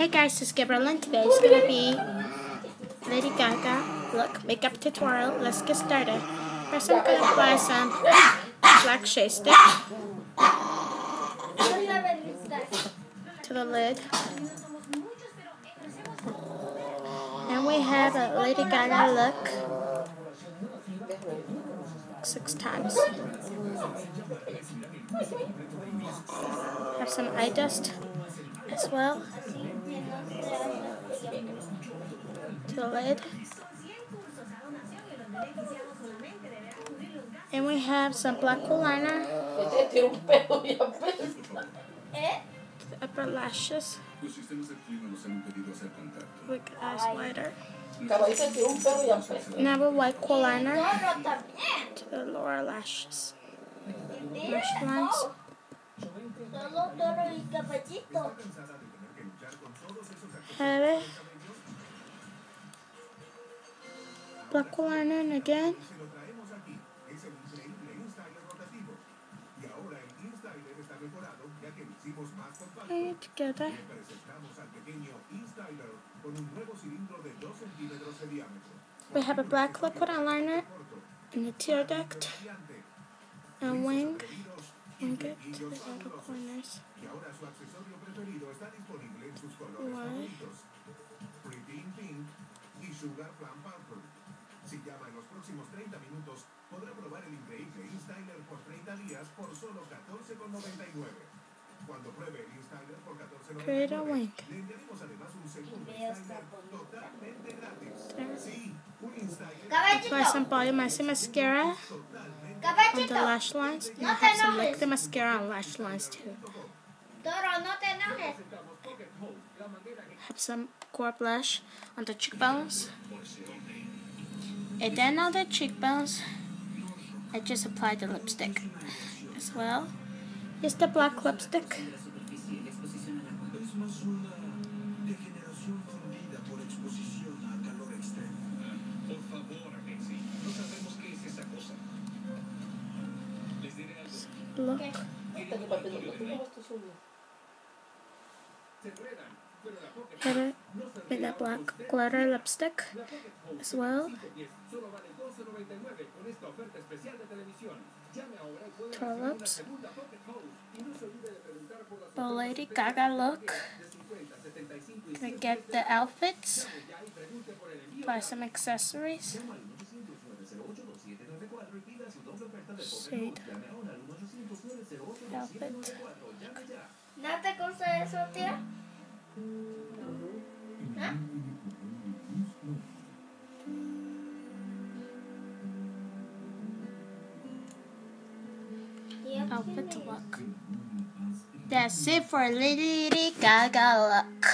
Hey guys, it's Gabriel and today is gonna be Lady Gaga look makeup tutorial. Let's get started. First I'm gonna apply some black shade stick to the lid. And we have a Lady Gaga look six times. Have some eye dust as well to the lid. And we have some black liner upper lashes with eyes wider. Now white liner to the lower lashes. Lash lines. Solo toro y caballito. Have Black liner again. And together. We have a black liquid eyeliner and a tear duct and wing. Wing it to the outer corners. One. Sugar Plum Purple. Si llama en los próximos 30 minutos, podrá probar el increíble InStyler por 30 días por solo $14,99. Cuando pruebe el InStyler por Create a $14,99, le añadimos además un segundo Veo InStyler totalmente gratis. Sí, un InStyler Apply some Volumizer mascara on the lash lines. And No I have some enojes. liquid mascara on lash lines too. Toro, no te enojes. Have some coral blush on the cheekbones. And then on the cheekbones, I just applied the lipstick as well. Just the black lipstick. Look. Hit with that black glitter lipstick as well. To our lips. The Lady Gaga look. Gonna get the outfits. Buy some accessories. Shade. Outfit. ¿No te gusta eso, tía? Tía, Outfit to look. That's it for Lady Gaga look.